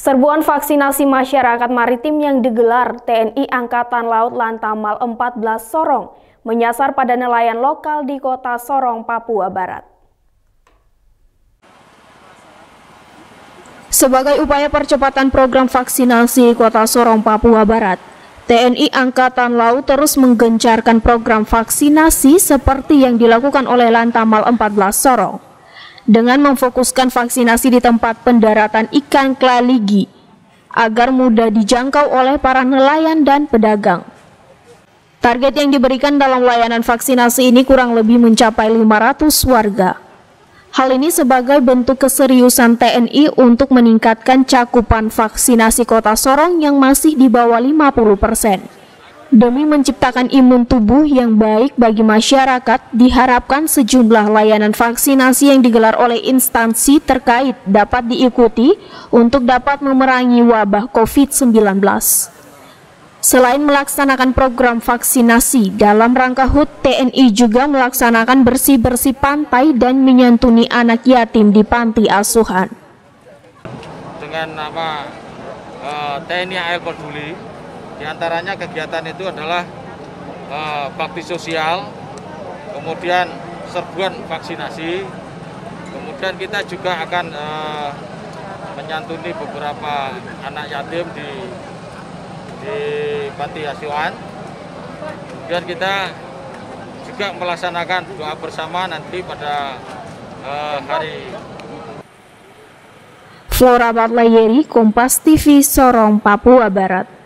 Serbuan vaksinasi masyarakat maritim yang digelar TNI Angkatan Laut Lantamal 14 Sorong menyasar pada nelayan lokal di kota Sorong, Papua Barat. Sebagai upaya percepatan program vaksinasi kota Sorong, Papua Barat, TNI Angkatan Laut terus menggencarkan program vaksinasi seperti yang dilakukan oleh Lantamal 14 Sorong dengan memfokuskan vaksinasi di tempat pendaratan ikan klaligi agar mudah dijangkau oleh para nelayan dan pedagang. Target yang diberikan dalam layanan vaksinasi ini kurang lebih mencapai 500 warga. Hal ini sebagai bentuk keseriusan TNI untuk meningkatkan cakupan vaksinasi kota Sorong yang masih di bawah 50 persen. Demi menciptakan imun tubuh yang baik bagi masyarakat, diharapkan sejumlah layanan vaksinasi yang digelar oleh instansi terkait dapat diikuti untuk dapat memerangi wabah COVID-19. Selain melaksanakan program vaksinasi, dalam rangka HUT TNI juga melaksanakan bersih-bersih pantai dan menyantuni anak yatim di panti asuhan. Dengan nama uh, eh, TNI AL Peduli, di antaranya kegiatan itu adalah uh, bakti sosial, kemudian serbuan vaksinasi, kemudian kita juga akan uh, menyantuni beberapa anak yatim di di panti asuhan. Kemudian kita juga melaksanakan doa bersama nanti pada uh, hari Flora Batlayeri, Kompas TV, Sorong, Papua Barat.